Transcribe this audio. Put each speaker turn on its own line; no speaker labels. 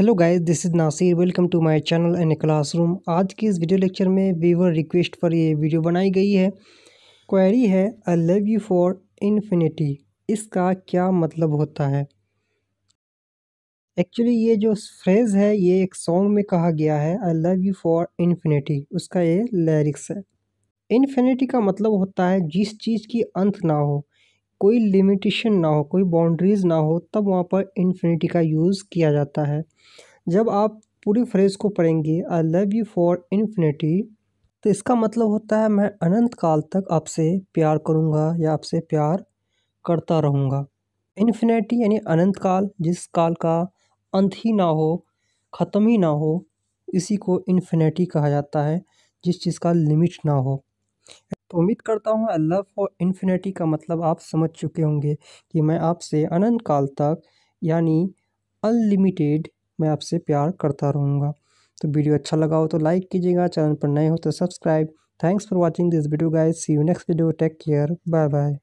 Hello guys this is Nasir welcome to my channel and classroom आज की इस video lecture में viewer request पर ये वीडियो बनाई गई है। क्वेरी है I love you for infinity इसका क्या मतलब होता है? एक्चुअली ये जो फ्रेज़ है, ये एक सॉन्ग में कहा गया है I love you for infinity उसका ये लिरिक्स है। इन्फिनिटी का मतलब होता है जिस चीज़ की अंत ना हो। कोई लिमिटेशन ना हो, कोई बाउंड्रीज़ ना हो, तब वहाँ पर इन्फिनिटी का यूज़ किया जाता है। जब आप पूरी फ्रेज़ को पढ़ेंगे I love you for infinity तो इसका मतलब होता है, मैं अनंत काल तक आपसे प्यार करूँगा या आपसे प्यार करता रहूँगा। इन्फिनिटी यानी अनंत काल, जिस काल का अंत ही ना हो, ख़त्म ही ना हो, इसी को इन्फिनिटी कहा जाता है, जिस चीज़ का लिमिट ना हो। तो उम्मीद करता हूँ अल्लाह फॉर इन्फिनिटी का मतलब आप समझ चुके होंगे कि मैं आपसे अनंत काल तक, यानी अनलिमिटेड मैं आपसे प्यार करता रहूँगा। तो वीडियो अच्छा लगा हो तो लाइक कीजिएगा, चैनल पर नए हो तो subscribe thanks for watching this video guys see you next video take care bye bye